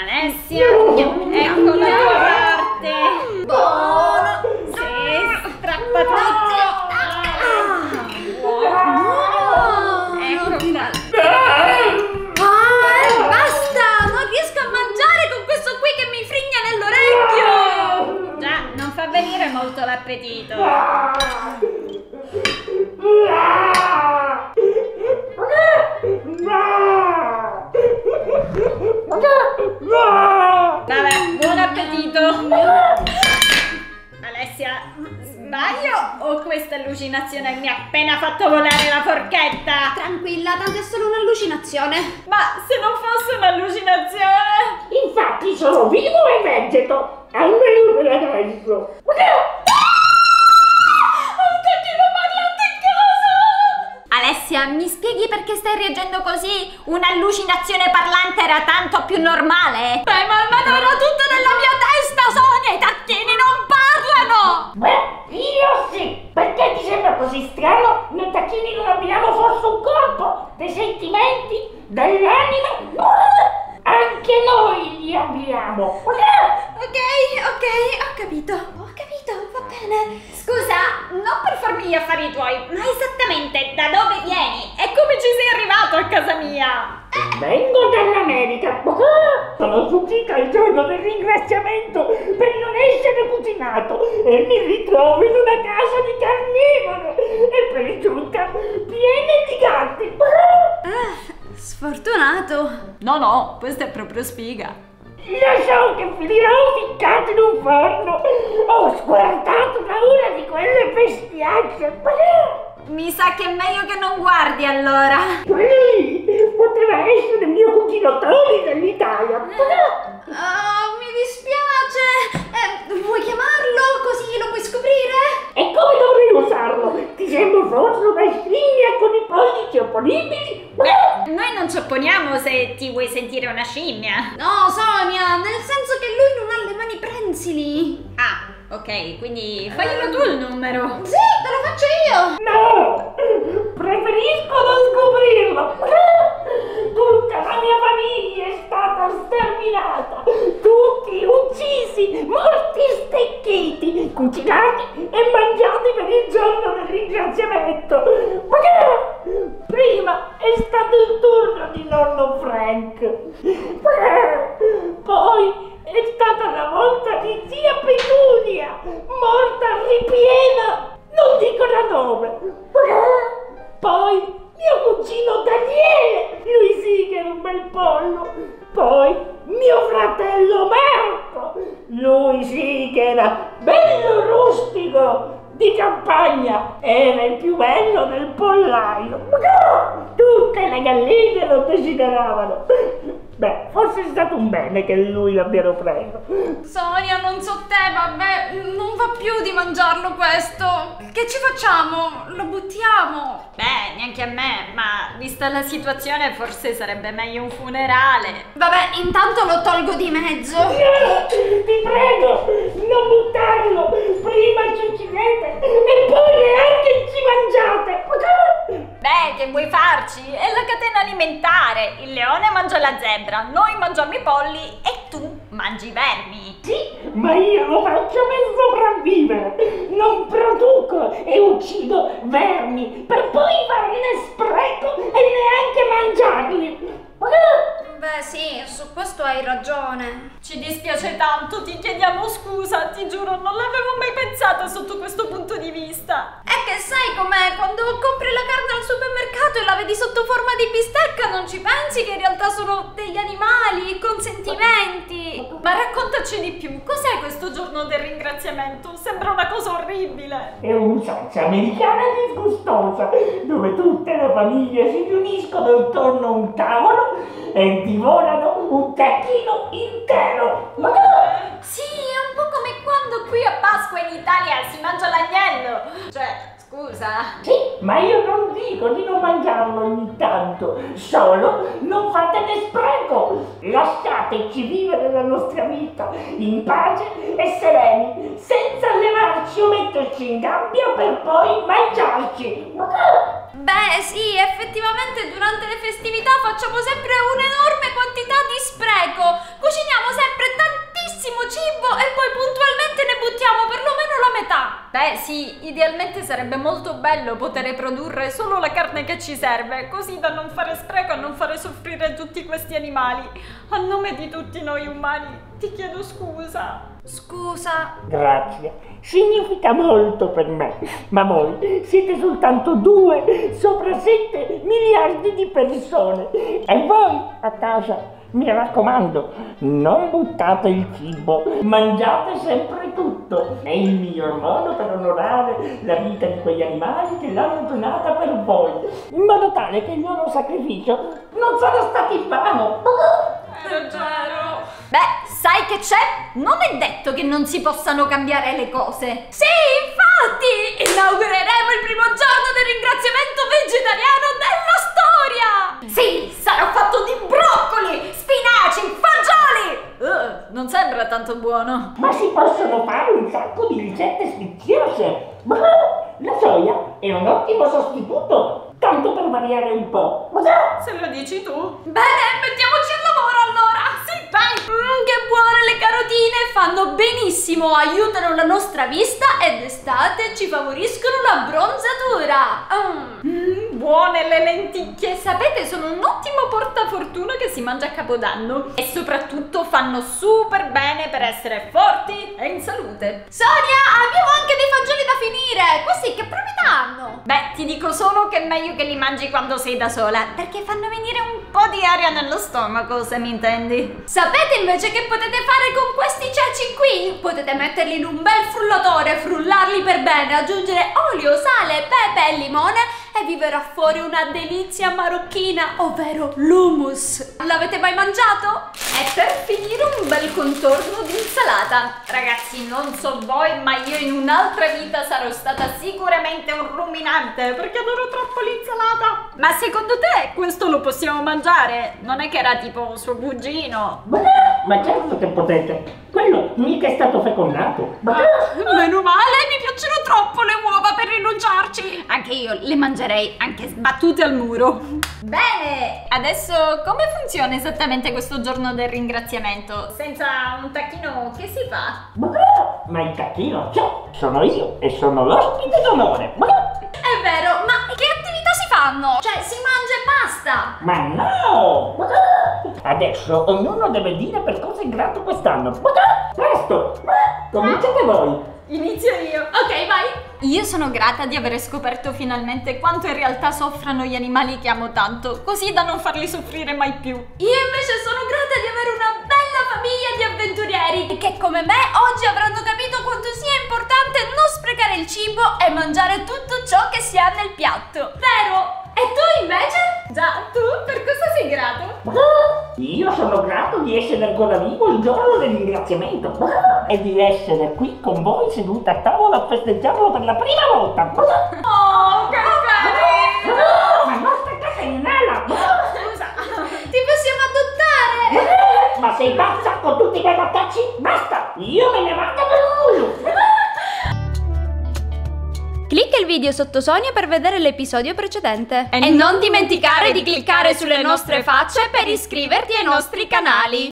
Alessia, ecco la tua parte. Buono. Sì, strappa tutto. Buono. Ecco qua. Ah, basta! Non riesco a mangiare con questo qui che mi frigna nell'orecchio! Già, non fa venire molto l'appetito. Sbaglio o questa allucinazione mi ha appena fatto volare la forchetta? Tranquilla, tanto è solo un'allucinazione. Ma se non fosse un'allucinazione? Infatti sono vivo e vegeto, almeno per adesso. Alessia, mi spieghi perché stai reagendo così? Un'allucinazione parlante era tanto più normale? Beh, ma, ma era tutto nella mia testa, Sonia! I tacchini non parlano! Beh, io sì! Perché ti sembra così strano? Noi tacchini non abbiamo forse un corpo, dei sentimenti, dell'anima? Anche noi li abbiamo! Ok, ok, ho capito. Va bene. Scusa, non per farmi gli affari tuoi, ma esattamente da dove vieni? E come ci sei arrivato a casa mia? Vengo dall'America! Sono fuggita il giorno del ringraziamento per non essere cucinato e mi ritrovo in una casa di carnivore e per giunta piena di gatti! Ah, sfortunato. No, no, questa è proprio sfiga. Io so che finirò ficcato in un forno! Ho sguardato da una di quelle bestiacce! Mi sa che è meglio che non guardi allora. Qui poteva essere il mio cugino Tony dell'Italia! Oh, mi dispiace. Eh, vuoi chiamarlo così lo puoi scoprire? E come dovrei usarlo? Ti sembro forse una scimmia con i pollici opponibili? Noi non ci opponiamo se ti vuoi sentire una scimmia. No, Sonia, nel senso che lui non ha le mani prensili. Ah, ok, quindi faglielo tu il numero. Sì, te lo faccio io. No! Preferisco non scoprirlo! Tutta la mia famiglia è stata sterminata! Tutti uccisi, morti stecchiti, cucinati e mangiati per il giorno del ringraziamento! Prima è stato il turno di nonno Frank! Poi è stata la volta di zia Petunia, morta ripiena! Non dico da dove! Poi mio cugino Daniele, lui sì che era un bel pollo. Poi mio fratello Marco, lui sì che era bello rustico di campagna, era il più bello del pollaio. Tutte le galline lo desideravano. Beh, forse è stato un bene che lui l'abbiano preso. Sonia, non so te, ma a me non va più di mangiarlo questo. Che ci facciamo? Lo buttiamo? Beh, neanche a me, ma vista la situazione forse sarebbe meglio un funerale. Vabbè, intanto lo tolgo di mezzo. Ti prego, non buttarlo! Prima ci uccidete e poi neanche ci mangiate! Beh, che vuoi farci? È la catena alimentare. Il leone mangia la zebra, noi mangiamo i polli e tu mangi i vermi. Sì, ma io lo faccio per sopravvivere! Non produco e uccido vermi per poi farne spreco e neanche mangiarli! Beh, sì, su questo hai ragione. Ci dispiace tanto, ti chiediamo scusa, ti giuro, non l'avevo mai pensata sotto questo punto di vista. È che sai com'è? Quando compri la carne al supermercato e la vedi sotto forma di bistecca, non ci pensi che in realtà sono degli animali con sentimenti. Ma raccontaci di più, cos'è questo giorno del ringraziamento? Sembra una cosa orribile. È un'usanza americana disgustosa, dove tutte le famiglie si riuniscono intorno a un tavolo e divorano un tacchino intero. Ma Sì, è un po' come quando qui a Pasqua in Italia si mangia l'agnello. Cioè, scusa. Sì, ma io non dico di non mangiarlo ogni tanto, solo non fatene spreco. Lasciateci vivere la nostra vita in pace e sereni, senza levarci o metterci in gabbia per poi mangiarci. Beh, sì, effettivamente durante le festività facciamo sempre un'enorme idealmente sarebbe molto bello poter produrre solo la carne che ci serve, così da non fare spreco e non fare soffrire tutti questi animali. A nome di tutti noi umani, ti chiedo scusa. Scusa. Grazie, significa molto per me, ma voi siete soltanto due sopra sette miliardi di persone e voi a casa, mi raccomando, non buttate il cibo, mangiate sempre tutto. È il miglior modo per onorare la vita di quegli animali che l'hanno donata per voi, in modo tale che il loro sacrificio non sarà stato in vano. Beh, sai che c'è? Non è detto che non si possano cambiare le cose. Sì, infatti! Inaugureremo il primo giorno del ringraziamento vegetariano della storia! Sì, sarà fatto di broccoli, non sembra tanto buono. Ma si possono fare un sacco di ricette sfiziose. La soia è un ottimo sostituto, tanto per variare un po'. Se lo dici tu. Bene, mettiamoci al lavoro allora! Sì, vai! Mmm, che buone le carotine! Fanno benissimo, aiutano la nostra vista ed d'estate ci favoriscono la bronzatura! Mm. Mm, buone le lenticchie. Sapete, sono un ottimo portafortuna che si mangia a Capodanno. E soprattutto fanno super bene per essere forti e in salute. Sonia, abbiamo anche dei fagioli da finire! Questi che proprietà hanno? Beh, ti dico solo che è meglio che li mangi quando sei da sola, perché fanno venire un po' di aria nello stomaco, se mi intendi. Sapete invece che potete fare con questi ceci qui? Potete metterli in un bel frullatore, frullarli per bene, aggiungere olio, sale, pepe e limone e vi verrà fuori una delizia marocchina, ovvero l'hummus. L'avete mai mangiato? E per finire un bel contorno di insalata. Ragazzi, non so voi, ma io in un'altra vita sarò stata sicuramente un ruminante, perché adoro troppo l'insalata. Ma secondo te questo lo possiamo mangiare? Non è che era tipo suo cugino? Ma certo che potete. Quello mica è stato fecondato. Meno male, mi piacciono troppo le uova per rinunciarci. Anche io le mangerei anche sbattute al muro. Bene, adesso come funziona esattamente questo giorno del ringraziamento? Senza un tacchino che si fa? Ma il tacchino c'è, sono io e sono l'ospite d'onore. È vero, ma che attività si fanno? Cioè, si mangia e basta. Ma no! Adesso ognuno deve dire per cosa è grato quest'anno. Presto! Cominciate voi! Inizio io. Ok, vai. Io sono grata di aver scoperto finalmente quanto in realtà soffrano gli animali che amo tanto, così da non farli soffrire mai più. Io invece sono grata di avere una bella famiglia di avventurieri che come me oggi avranno capito quanto sia importante non sprecare il cibo e mangiare tutto ciò che si ha nel piatto. Vero? E tu invece? Già, tu per cosa sei? Io sono grato di essere ancora vivo il giorno del ringraziamento e di essere qui con voi seduta a tavola a festeggiarlo per la prima volta. Oh, che bello! Ma nostra casa è in ala! Scusa, ti possiamo adottare? Ma sei pazza con tutti quei battacci? Basta! Io me ne vado per culo! Il video sotto Sonia per vedere l'episodio precedente. E non dimenticare di cliccare sulle nostre facce per iscriverti ai nostri canali.